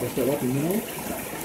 Este guapo, ¿no?